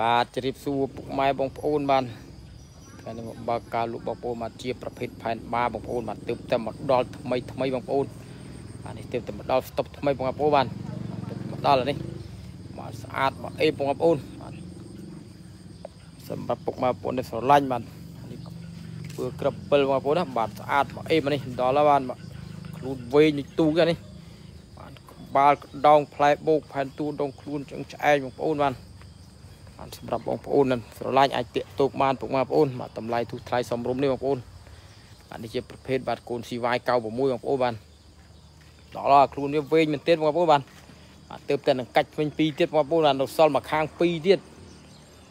បាទជម្រាបសួរពុកម៉ែបងប្អូនបាទថ្ងៃនេះមកបើកការលក់បងប្អូនបាទជាប្រភេទផែនបាបងប្អូនបាទទើបតែមកដល់ថ្មីថ្មីបងប្អូនបាទនេះទើបតែមកដល់ស្តុបថ្មីបងប្អូនបាទមកដល់នេះបាទស្អាតបាទអេបងប្អូនបាទសម្រាប់ពុកម៉ែបងប្អូនដែលស្រឡាញ់បាទនេះពើក្រឹបពិលបងប្អូនណាបាទស្អាតបាទអេមកនេះដល់ហើយបាទខ្លួនវែងនេះទូគេនេះបាទក្បាលកដងផ្លែបោកផែនទូដងខ្លួនចឹងឆ្អែងបងប្អូនបាទបាន សម្រាប់បងប្អូននឹងស្រឡាញ់អាចតាកតូកបានពុកម៉ែបងប្អូនបាទតម្លៃទូថ្លៃសមរម្យនេះបងប្អូនបាទនេះជាប្រភេទបាទកូនស៊ីវាយ96បងប្អូនបាទដល់ហើយខ្លួនវាវែងមែនទេបងប្អូនបាទបាទទៅតែនឹងកាច់វិញ2ទៀតបងប្អូនបាទនៅសល់មួយខាង2ទៀត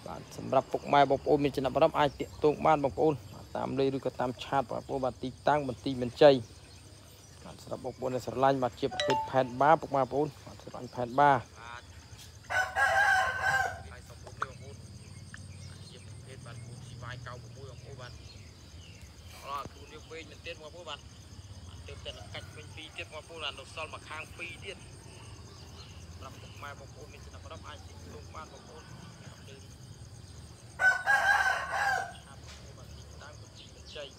បាទសម្រាប់ពុកម៉ែបងប្អូនមានចំណាប់អារម្មណ៍អាចតាកតូកបានបងប្អូនបាទតាមលេខឬក៏តាមឆាតបងប្អូនបាទទីតាំងបន្ទីមានជ័យបាទសម្រាប់បងប្អូនដែលស្រឡាញ់បាទជាប្រភេទផែនបាពុកម៉ែបងប្អូនបាទស្រឡាញ់ផែនបា96បងប្អូនបាទអរខ្លួន វាវែងមែនទេបងប្អូនបាទទៅតែកាច់វិញ2ទៀតបងប្អូនបាទនៅសល់មួយខាង2ទៀតសម្រាប់ពុកម៉ែបងប្អូនមានចំណាប់អារម្មណ៍អាចតិចលងបានបងប្អូនលើឆាប់បងប្អូនបាទទីតាំងបន្ទីបច្ច័យ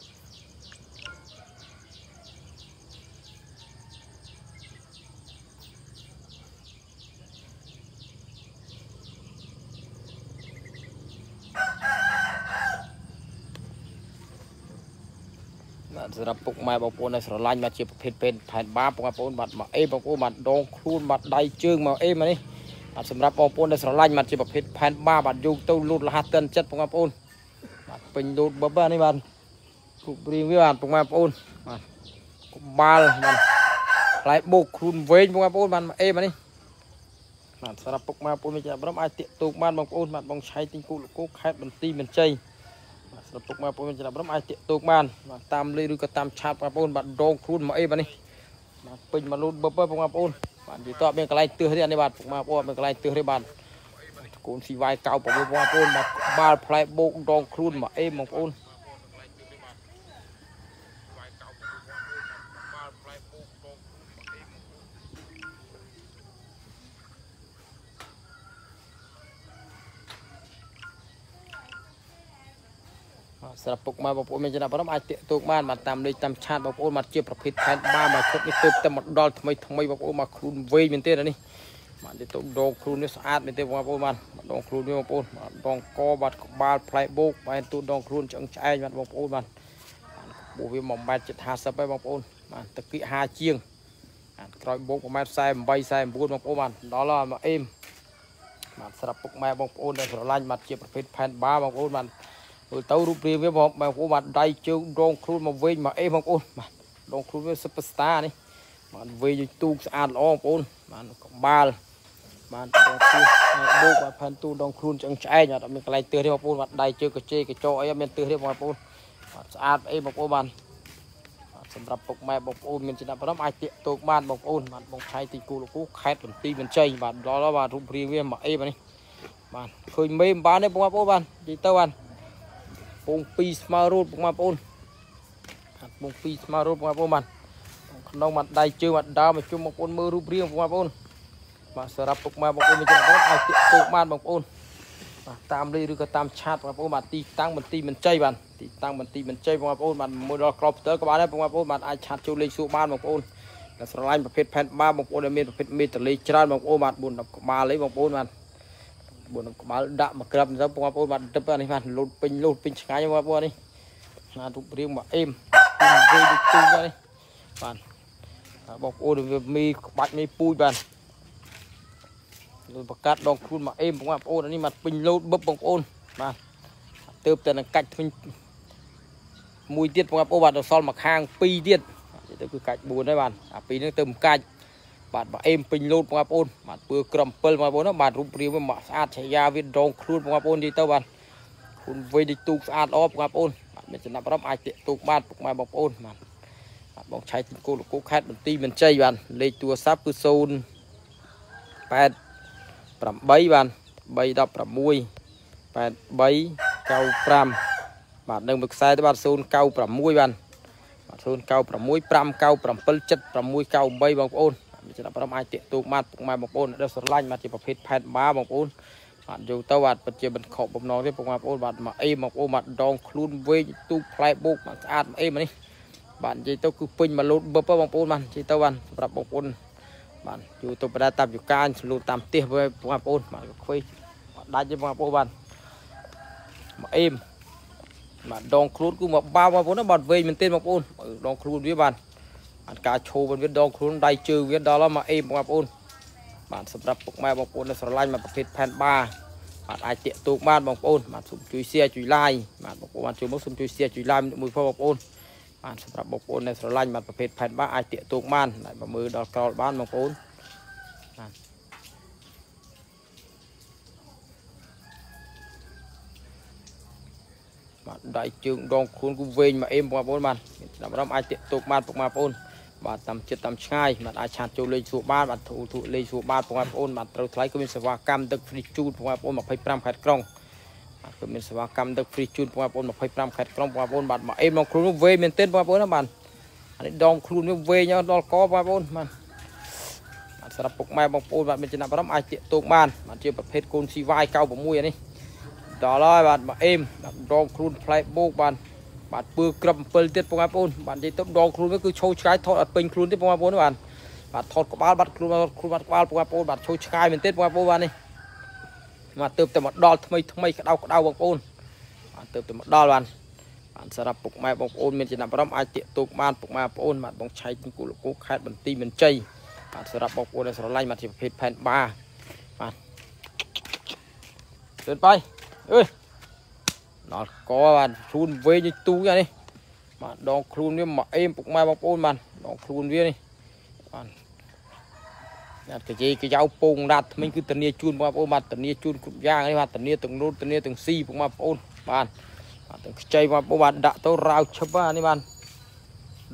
បាទ សម្រាប់ពុកម៉ែបងប្អូនដែលស្រឡាញ់បាទជាប្រភេទពេនផែនបាបងប្អូនបាទមកអេបងប្អូនបាទដងខ្លួនបាទដៃជើងមកអេមកនេះបាទសម្រាប់បងប្អូនដែលស្រឡាញ់បាទជាប្រភេទផែនបាបាទយកទៅលូតលះតិនចិត្តបងប្អូនបាទពេញលូតបបនេះបាទរូបរាងវាបាទបងប្អូនបាទក្បាលបាទផ្លែបោកខ្លួនវែងបងប្អូនបាទមកអេមកនេះបាទសម្រាប់ពុកម៉ែបងប្អូនមានចំណាប់អារម្មណ៍អាចតាកទូកបានបងប្អូនបាទបងឆៃទីគូលគោខេត្តបន្ទាយមានជ័យ បាទសម្រាប់ពុកម៉ែបងប្អូនមានចំណាប់អារម្មណ៍អាចតាកទូកបានបាទតាមលេខឬក៏តាមឆាតបងប្អូនបាទដងខ្លួនមកអីបាទនេះបាទពេញមកលូតបបបងប្អូនបាទនិយាយតើមានកន្លែងទើសទេអានេះបាទពុកម៉ែបងប្អូនមានកន្លែងទើសទេបាទកូនស៊ីវាយកៅបងប្អូនបាទក្បាលផ្លែបោកដងខ្លួនមកអីបងប្អូន សម្រាប់ពុកម៉ែបងប្អូនមានចំណាប់អារម្មណ៍អាចតាកទូកបានបាទតាមលេខតាមឆាតបងប្អូនបាទជាប្រភេទផែនបាមកឈុតនេះទើបតែមកដល់ថ្មីថ្មីបងប្អូនមកខ្លួនវែងមែនទេអានេះបាទទៅដងខ្លួននេះស្អាតមែនទេបងប្អូនបាទដងខ្លួននេះបងប្អូនបាទដងកបាទក្បាលផ្លែបោកបាទទូដងខ្លួនឆ្អឹងឆ្អែងបាទបងប្អូនបាទពោះវា1ម៉ែត្រ750ហើយបងប្អូនបាទទឹកគៀក5ជាងបាទក្រោយបោក1ម៉ែត្រ48 49បងប្អូនបាទដល់ហើយមកអេមបាទសម្រាប់ពុកម៉ែបងប្អូនដែលស្រឡាញ់បាទជាប្រភេទផែនបាបងប្អូនបាទ មើលទៅរូបរាងវាបងប្អូនបាទដៃជើងដងខ្លួនមកវិញមកអេបងប្អូនបាទដងខ្លួនវាសុបស្តានេះបាទវែងទូកស្អាតល្អបងប្អូនបាទក្បាលបាទដងខ្លួនបោកបាទផែនទូដងខ្លួនឆ្អឹងឆ្អែងអត់មានកន្លែងទើសទេបងប្អូនបាទដៃជើងកជេកញ្ចក់អីអត់មានទើសទេបងប្អូនបាទស្អាតអីបងប្អូនបាទសម្រាប់ពុកម៉ែបងប្អូនមានចំណាប់អារម្មណ៍អាចតាកតូកបានបងប្អូនបាទបងថៃទីគូលគូខេត្តបន្ទាយមានជ័យបាទដល់ហើយបាទរូបរាងវាមកអីបាទនេះបាទឃើញមេមិនបានទេបងប្អូនបាទនិយាយទៅបាទ ពង2ស្មើរូតបងប្អូនបាទពង2ស្មើរូតបងប្អូនបាទក្នុងបាត់ដៃជើងបាត់ដើមមកជុំបងប្អូនមើលរូបរាងបងប្អូនបាទសម្រាប់ពុកម៉ែបងប្អូនមានចំណាប់អារម្មណ៍អាចតាកតូកបានបងប្អូនបាទតាមលេខឬក៏តាមឆាតបងប្អូនបាទទីតាំងបន្ទាយមានជ័យបាទទីតាំងបន្ទាយមានជ័យបងប្អូនបាទមួយដល់ក្របផ្ទើក៏បានដែរបងប្អូនបាទអាចឆាតចូលលេខសួរបានបងប្អូនដែលស្រឡាញ់ប្រភេទផែនបាបងប្អូនដែលមានប្រភេទមេតលេច្រើនបងប្អូនបាទ4 10ក្បាលអីបងប្អូនបាទ 4 10ក្បាលដាក់មកក្របទៅបងប្អូនបាទទឹកនេះបាទលូតពេញលូតពេញឆ្ងាយបងប្អូននេះណារូបរាងមកអេមពីវេទូនេះបាទបងប្អូនវាមីក្បាច់មីពូជបាទលើប្រកាសដងខ្លួនមកអេមបងប្អូននេះមកពេញលូតបឹបបងប្អូនបាទទៅតែនឹងកាច់ពេញមួយទៀតបងប្អូនបាទដល់សល់មួយខាង2ទៀតទៅគឺកាច់4ហើយបាទអាពីរនេះទៅមិនកាច់ បាទបើអេមពេញលូតបងប្អូនបាទពើក្រំ7បងប្អូនបាទរូបរាងវាមកស្អាតឆាយាវាដងខ្លួនបងប្អូននិយាយទៅបាទខ្លួនវ័យដូចទូកស្អាតល្អបងប្អូនបាទមានចំណាប់អារម្មណ៍អាចតាកទូកបានពុកម៉ែបងប្អូនបាទបាទបងឆៃទីគោលគោខេត្តបន្ទាយមានជ័យបាទលេខទូរស័ព្ទគឺ0 8 8បាទ316 8395បាទនៅមួយខ្សែទៅបាទ096បាទបាទ096 597 7698បងប្អូនមាន ចំណាប់អារម្មណ៍អាចតាកទូកបានពុកម៉ែបងប្អូនដែលស្រឡាញ់បាទជាប្រភេទផែនបាបងប្អូនបាទយកទៅបាទពិតជាមិនខកបំណងទេបងប្អូនបាទមកអេបងប្អូនបាទដងខ្លួនវែងទូផ្លែបោកបាទស្អាតមកអេមកនេះបាទនិយាយទៅគឺពេញមកលូតបឹបបងប្អូនបាទនិយាយទៅបាទសម្រាប់បងប្អូនបាទយូរទៅប្រដាតាមយូកាលូតតាមផ្ទះបងប្អូនបាទខ្វេដាច់ទេបងប្អូនបាទមកអេមបាទដងខ្លួនគឺមកបាវបងប្អូនបាទវែងមែនទេបងប្អូនដងខ្លួនវាបាទ អាការឈោវិញវាដងខ្លួនដៃជើងវាដល់មកអេមបងប្អូនបាទសម្រាប់ពុកម៉ែបងប្អូននៅស្រឡាញ់មកប្រភេទផែនបាបាទអាចតាកទូកបានបងប្អូនបាទសូមជួយ share ជួយ like បាទបងប្អូនបានជួយមកសូមជួយ share ជួយ like មួយផងបងប្អូនបាទសម្រាប់បងប្អូននៅស្រឡាញ់មកប្រភេទផែនបាអាចតាកទូកបានហើយបើមើលដល់ក្រោលបានបងប្អូនបាទបាទដៃជើងដងខ្លួនគូវែងមកអេមបងប្អូនបាទចាំរំអាចតាកទូកបានពុកម៉ែបងប្អូន បាទតាមចិត្តតាមឆ្ងាយបាទអាចឆាតចូលលេងសួរបានបាទធូធូលេងសួរបានបងប្អូនបាទត្រូវថ្លៃក៏មានសេវាកម្មទឹក free ជូនបងប្អូន25ខេត្តក្រុងបាទក៏មានសេវាកម្មទឹក free ជូនបងប្អូន25ខេត្តក្រុងបងប្អូនបាទមកអេមមកខ្លួនវែងមែនទែនបងប្អូនណាបាទអានេះដងខ្លួនវាវែងដល់កបងប្អូនបាទបាទសម្រាប់ពុកម៉ែបងប្អូនបាទមានចំណាប់អារម្មណ៍អាចតាកទូកបានបាទជាប្រភេទកូន CY 96អានេះដល់ហើយបាទមកអេមដងខ្លួនផ្លែបោកបាទ បាទពើក្រឹប7ទៀតបងប្អូនបាទនិយាយទៅដងខ្លួនវាគឺឈោឆ្កាយថតអត់ពេញខ្លួនទេបងប្អូនបាទបាទថតក្បាលបាត់ខ្លួនខ្លួនបាត់ក្បាលបងប្អូនបាទឈោឆ្កាយមែនទេបងប្អូនបាទនេះបាទទៅតែមកដល់ថ្មីថ្មីក្តៅក្តៅបងប្អូនបាទទៅតែមកដល់បាទបាទសម្រាប់ពុកម៉ែបងប្អូនមានចំណាប់អារម្មណ៍អាចតាកទូកបានពុកម៉ែបងប្អូនបាទបងឆៃគូលគូខេតបន្ទាយមានជ័យបាទសម្រាប់បងប្អូនដែលស្រឡាញ់បាទជាប្រភេទផែនបាបាទទៅបាយអើយ ដល់កបាទខ្លួនវែងទូយ៉ាងនេះបាទដងខ្លួនវាមកអេមពុកម៉ែបងប្អូនបាទដងខ្លួនវានេះបាទញ៉ាត់កជេកយោពងដាត់ថ្មិញគឺតនីជូនបងប្អូនបាទតនីជូនគ្រប់យ៉ាងនេះបាទតនីទាំងនូតតនីទាំងស៊ីពុកម៉ែបងប្អូនបាទបាទទាំងខ្ចីបងប្អូនបាទដាក់ទៅរាវឈឹបនេះបាទ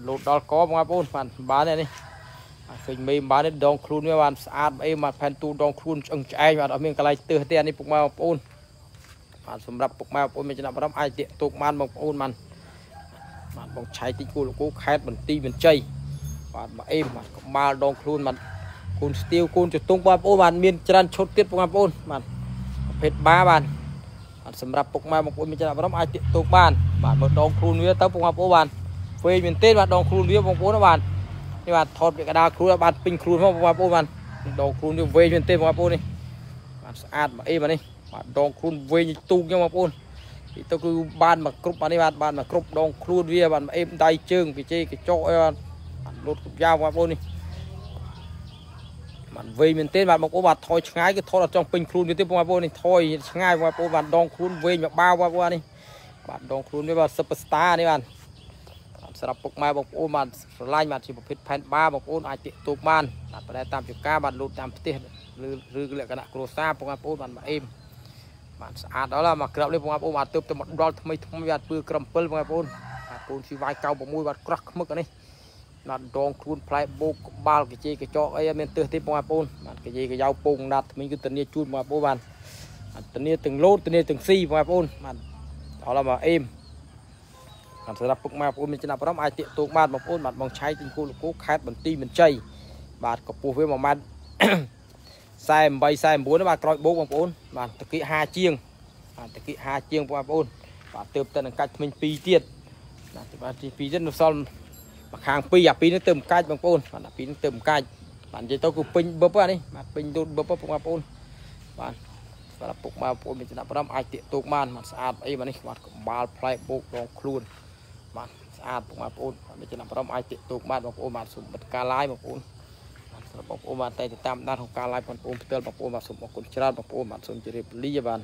លោតដល់កបងប្អូនបាទបាននេះឃើញមេបាននេះដងខ្លួនវាបានស្អាតអីមកផែនទូដងខ្លួនឆ្អឹងឆ្អែងបាទអត់មានកន្លែងទើសទេអានេះពុកម៉ែបងប្អូន បាទសម្រាប់ពុកម៉ែបងប្អូនមានចំណាប់អារម្មណ៍អាចតាកទូកបានបងប្អូនបានបាទបងឆៃទីគូលគូខេតបន្ទីមានជ័យបាទមកអេមបាទក្បាលដងខ្លួនបាទកូនស្ទៀវកូនចតុងបងប្អូនបាទមានច្រើនឈុតទៀតបងប្អូនបាទប្រភេទបាបាទបាទសម្រាប់ពុកម៉ែបងប្អូនមានចំណាប់អារម្មណ៍អាចតាកទូកបានបាទមើលដងខ្លួនវាទៅបងប្អូនបាទវែងមែនទេបាទដងខ្លួនវាបងប្អូនបាទនេះបាទថតពាក្យកដាខ្លួនបាទពេញខ្លួនមកបងប្អូនបាទដងខ្លួនវាវែងមែនទេបងប្អូននេះបាទស្អាតមកអេមនេះ បាទដងខ្លួនវែងទូកចឹងបងប្អូនទៅគឺបានមកគ្រប់អានេះបាទបានមកគ្រប់ដងខ្លួនវាបានអេមដៃជើងពីជេកញ្ចក់អីបាទលូតគ្រប់យ៉ាងបងប្អូននេះបានវែងមែនទេបាទបងប្អូនបាទថយឆ្ងាយគឺថតអត់ចង់ពេញខ្លួនវាទេបងប្អូននេះថយឆ្ងាយបងប្អូនបាទដងខ្លួនវែងមកបាវបងប្អូននេះបាទដងខ្លួនវាបាទស៊ុបស្តានេះបាទសម្រាប់ពុកម៉ែបងប្អូនបាទស្រឡាញ់បាទជាប្រភេទផែនបាបងប្អូនអាចទាក់ទូកបានបាទប្រែតាមចការបាទលូតតាមផ្ទះឬឬលក្ខណៈគ្រួសារបងប្អូនបាទមកអេម បាទស្អាតដល់មកក្របនេះបងប្អូនបាទទៅទៅមកដល់ថ្មីថ្មីបាទពើក្រំ7បងប្អូនបាទកូនស៊ីវាយ96បាទក្រោះខ្មឹកនេះណាត់ដងខ្លួនផ្លែបោកក្បាលកជេកញ្ចក់អីអត់មានទើសទេបងប្អូនបាទកជេកយោពងណាត់ថ្មីគឺតនីជូនបងប្អូនបាទតនីទាំងលោតតនីទាំងស៊ីបងប្អូនបាទដល់មកអេមបាទសម្រាប់ពុកម៉ែបងប្អូនមានចំណាប់អារម្មណ៍អាចតាកទូកបានបងប្អូនបាទបងឆៃទីគូលគូខេតបន្ទីមានជ័យបាទកពុះវា1ម៉ែត្រ 48 49បាទក្រោយបោកបងប្អូនបាទតគី5ជាងបាទតគី5ជាងបងប្អូនបាទទើបទៅនឹងកាច់ថ្មិញ2ទៀតបាទបាទទី2ទៀតនៅសល់មួយខាង2អា2នេះទៅកាច់បងប្អូនបាទអា2នេះទៅកាច់បាទនិយាយទៅគឺពេញបឹបនេះបាទពេញទូតបឹបបងប្អូនបាទសម្រាប់ពុកម៉ែបងប្អូនមានចំណាប់អារម្មណ៍អាចតាកទូកបានបាទស្អាតអីបាទនេះបាទកបាលផ្លែបោកដងខ្លួនបាទស្អាតបងប្អូនមានចំណាប់អារម្មណ៍អាចតាកទូកបានបងប្អូនបាទសូមបិទការ live បងប្អូនសម្រា ប់បងប្អូនបាទតែតាមដានក្នុងការ live បងប្អូនផ្ទាល់បងប្អូនបាទសូមអរគុណច្រើនបងប្អូនបាទសូមជម្រាបលាបាទ